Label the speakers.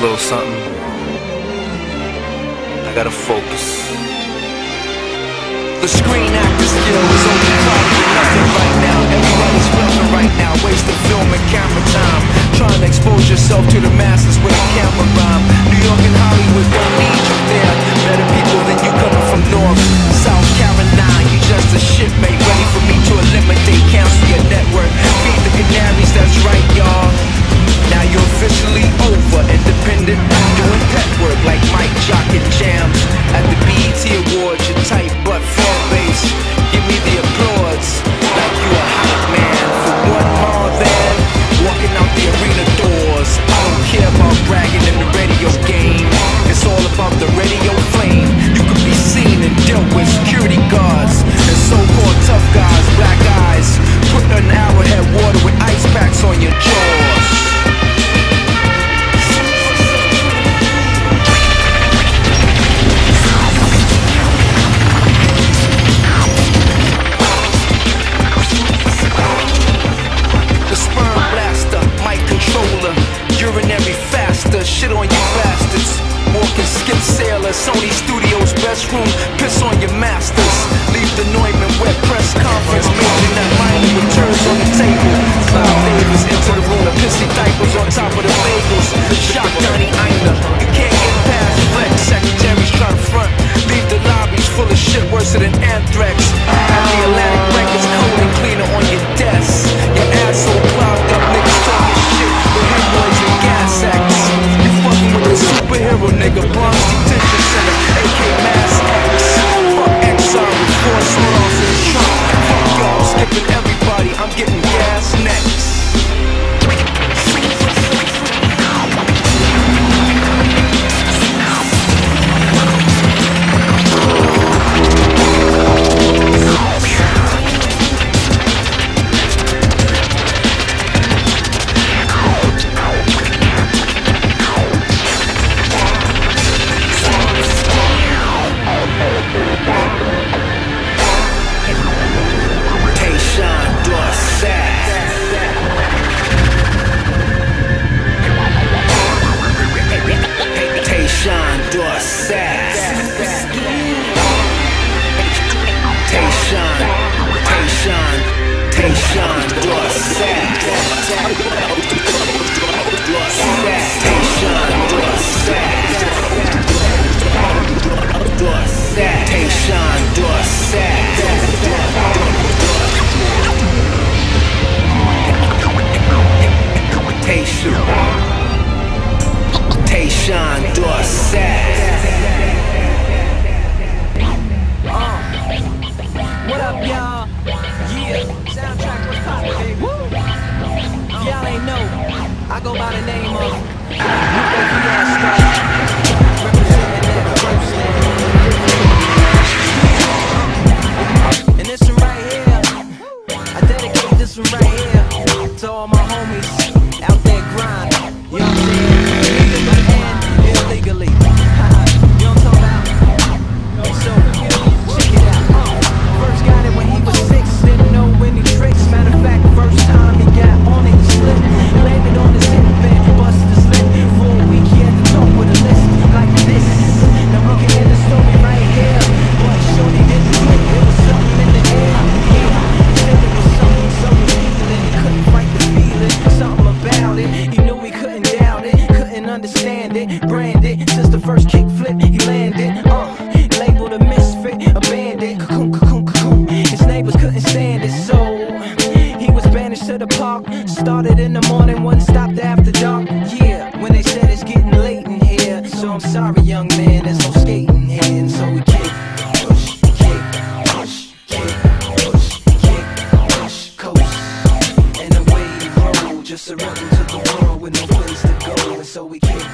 Speaker 1: little something. I gotta focus.
Speaker 2: The screen actor skill is only with nothing right now. Everybody's flipping right now, wasting film and camera time. Trying to expose yourself to the masses with a camera rhyme. New York and Hollywood don't need you there. Better people than you coming from North, South Carolina. on you bastards. Walking skip sailor, Sony Studios, best room, piss on your masters. Leave the Neumann wet press conference, making that mind with turns on the table. Cloud Davis into the room, pissy diapers on top of the
Speaker 3: know, I go by the name of planned. Cocoon, cocoon, cocoon. His neighbors couldn't stand it, so he was banished to the park. Started in the morning, one stopped after dark. Yeah, when they said it's getting late in here, so I'm sorry, young man, there's no skating here, and so we kick. Just surrender to the world with no place to go, and so we kick.